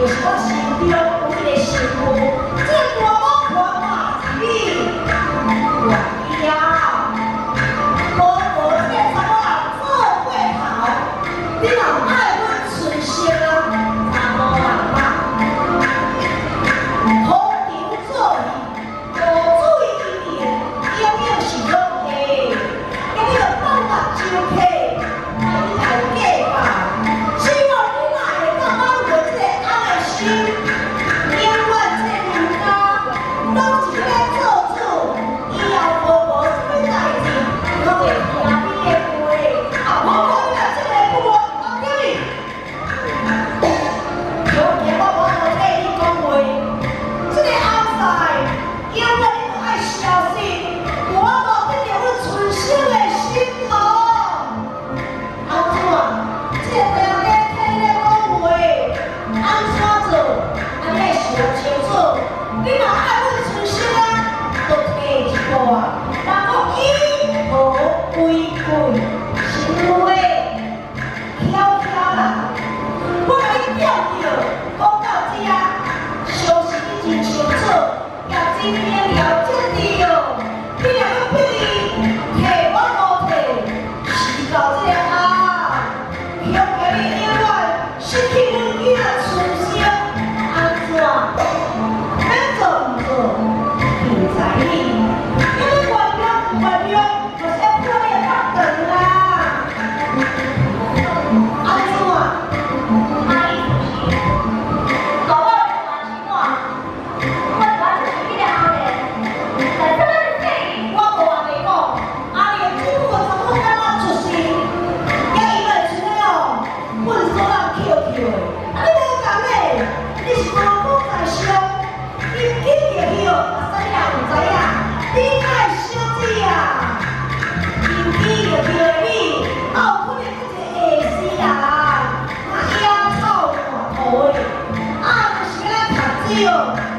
Los 今。